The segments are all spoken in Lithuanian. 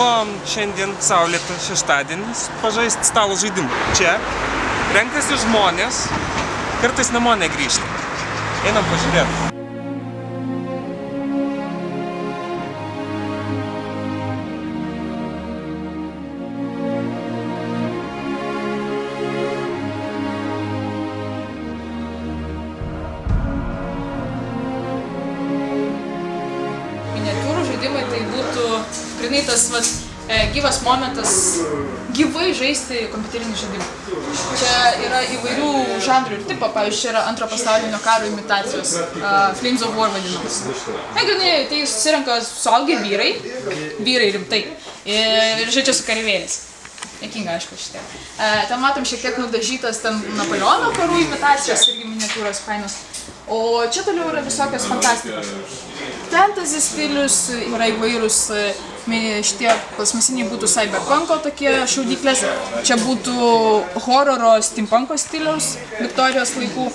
sugalvojom šiandien saulėtą šeštadienis pažaisti stalo žaidimų. Čia renkasi žmonės, kartais namo negrįžta. Einam pažiūrėti. Žaidimai tai būtų grinai tas vat, e, gyvas momentas gyvai žaisti kompiuterinį žaidimą. Čia yra įvairių žanrų ir tipo, pavyzdžiui, čia yra antro pasaulinio karo imitacijos, uh, Flames of War vadinamas. Na, grinai, tai susirenka suaugę vyrai, vyrai rimtai, ir, žaidžia su kareivėliais. Nekinga, aišku, šitie. E, ten matom šiek tiek nudažytas ten Napoleono karų imitacijos irgi miniatūros fainos. O čia toliau yra visokios fantastikos. Fantasy stilius yra įvairūs, e, šitie plasmasiniai būtų cyberpunko tokie šaudyklės, čia būtų hororo steampunko stiliaus Viktorijos laikų.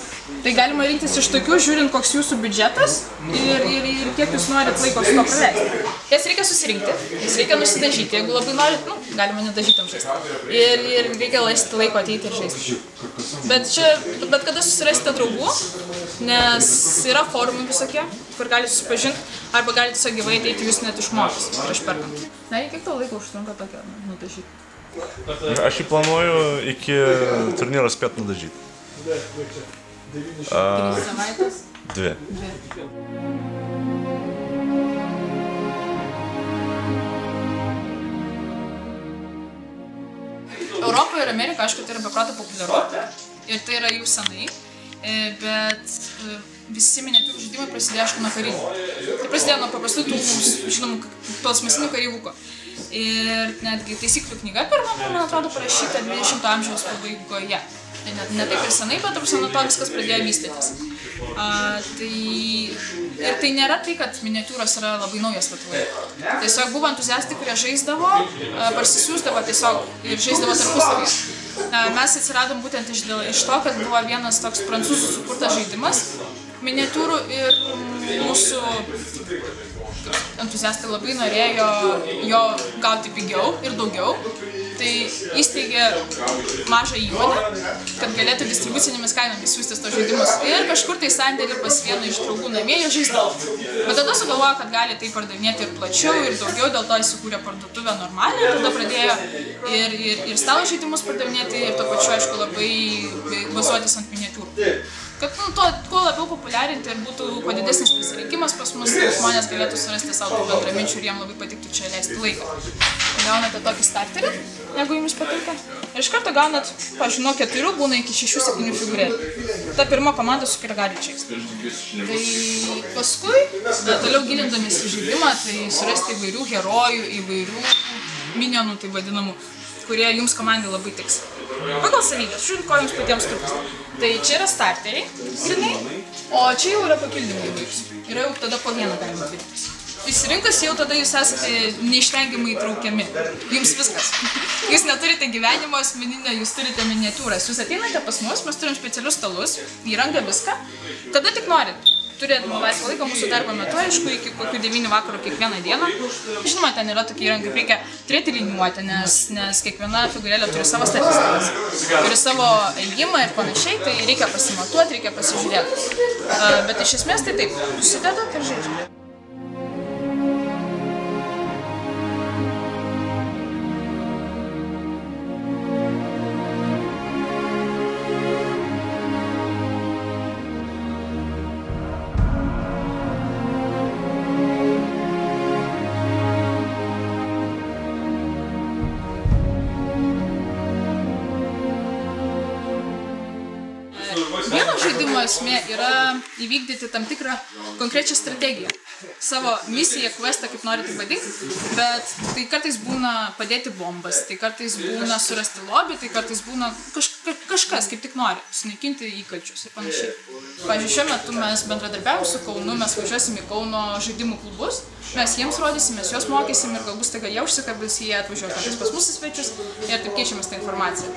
Tai galima rinktis iš tokių, žiūrint, koks jūsų biudžetas ir, ir, ir kiek jūs norit laiko su to praleisti. Jas reikia susirinkti, jas reikia nusidažyti, jeigu labai norit, nu, galima nedažytam žaisti. Ir, ir reikia rasti laiko ateiti ir žaisti. Bet čia, bet kada susirasite draugų, nes yra forumai visokie, kur galite susipažinti, arba galite tiesiog gyvai ateiti jūs net išmokys prieš perkant. Na, ir kiek to laiko užtrunka tokia nu, nudažyti? Aš jį planuoju iki turnyro spėt nudažyti. Trys savaitės. Dvi. Europoje ir Amerikoje, aišku, tai yra beproto populiaru ir tai yra jau senai, bet e, visi miniatiūrų žaidimai prasidėjo, aišku, nuo kareivų. Tai prasidėjo nuo paprastų tų, žinomų, plasmasinių kareivuko. Ir netgi taisyklių knyga pirma, man atrodo, parašyta 20-ojo amžiaus pabaigoje. Tai net ne taip ir senai, bet tarsi nuo to viskas pradėjo vystytis. A, tai, ir tai nėra tai, kad miniatiūros yra labai naujas Lietuvoje. Tiesiog buvo entuziastai, kurie žaisdavo, parsisiųsdavo tiesiog ir žaisdavo tarpusavyje. Mes atsiradom būtent iš, dėl- iš to, kad buvo vienas toks prancūzų sukurtas žaidimas miniatiūrų ir mūsų entuziastai labai norėjo jo gauti pigiau ir daugiau. Tai įsteigė mažą įmonę, galėtų distribucinėmis kainomis siūsti tos žaidimus. Ir kažkur tai sandėlį pas vieną iš draugų namie jie žaisdavo. Bet tada sugalvojo, kad gali tai pardavinėti ir plačiau, ir daugiau, dėl to įsikūrė parduotuvę normaliai. Tada pradėjo ir, ir, ir stalo žaidimus pardavinėti, ir tuo pačiu, aišku, labai bazuotis ant miniatiūrų kad nu, to, kuo labiau populiarinti ir būtų kuo didesnis pasirinkimas pas mus, kad žmonės galėtų surasti savo bendraminčių ir jiem labai patiktų čia leisti laiką. Gaunate tokį starterį, jeigu jums patinka. Ir iš karto gaunat, nuo keturių būna iki šešių, septynių figūrėlių. Ta pirma komanda, su kuria gali čia. Tai paskui, na, toliau gilindamės į žaidimą, tai surasti įvairių herojų, įvairių minionų, tai vadinamų, kurie jums komandai labai tiks. Pagal savybės, žiūrint, ko jums patiems trūksta. Tai čia yra starteriai, grinai, o čia jau yra papildymai įvairūs. Yra jau tada po vieną galima rinktis. Išsirinkus jau tada jūs esate neišvengiamai įtraukiami. Jums viskas. Jūs neturite gyvenimo asmeninio, jūs turite miniatūras. Jūs ateinate pas mus, mes turim specialius stalus, įrangą viską. Kada tik norit. Turėt laisvą laiką mūsų darbo metu, aišku, iki kokių 9 vakaro kiekvieną dieną. Žinoma, ten yra tokia įranga, kaip reikia turėti liniuotę, nes, nes kiekviena figūrėlė turi savo statistikas, turi savo ėjimą ir panašiai, tai reikia pasimatuoti, reikia pasižiūrėti. Bet iš esmės tai taip, susidedat ir žaidžiate. Vieno žaidimo esmė yra įvykdyti tam tikrą konkrečią strategiją. Savo misiją, questą, kaip norite vadinti, bet tai kartais būna padėti bombas, tai kartais būna surasti lobį, tai kartais būna kaž, ka- kažkas, kaip tik nori, sunaikinti įkalčius ir panašiai. Pavyzdžiui, šiuo metu mes bendradarbiavame su Kaunu, mes važiuosim į Kauno žaidimų klubus, mes jiems rodysim, mes juos mokysim ir galbūt staiga jie užsikabins, jie atvažiuoja kartais pas mus į svečius ir taip keičiamės tą informaciją.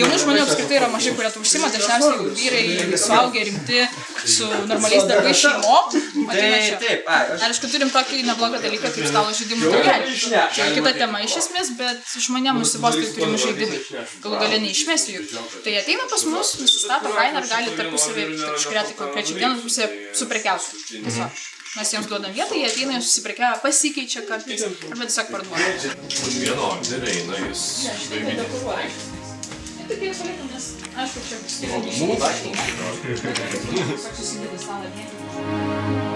Jaunų žmonių apskritai yra mažai, kurie to užsima, dažniausiai vyrai, suaugę, rimti, su normaliais darbais šeimom, taip, ai, aš aišku, turim tokį neblogą dalyką kaip stalo žaidimų turgelį. Čia kita tema iš esmės, bet žmonėms nusibosta turimi žaidimai. Galų galę neišmesti jų. Tai ateina pas mus, nusistato kainą ir gali tarpusavį kažkuria tai konkrečiai dieną pusė suprekiauti. Tiesiog. Mes jiems duodam vietą, jie ateina, jie susiprekiauja, pasikeičia kartais, arba tiesiog parduoda. Vieno orderio eina jis dekoruoja. Tai kaip paliekam, nes aišku, čia skiriasi. Tiesiog susideda stalą vietą.